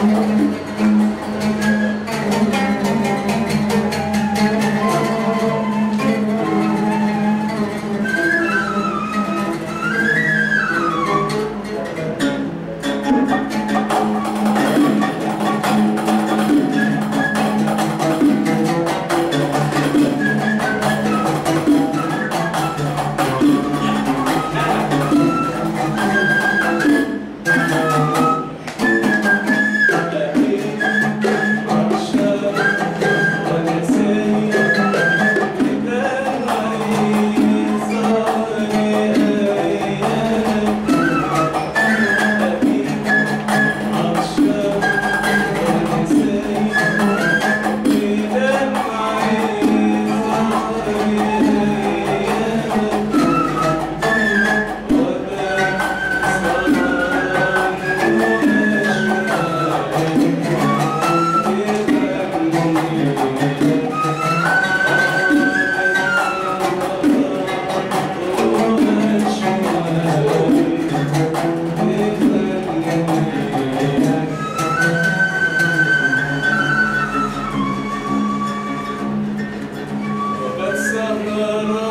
Amém. Lord.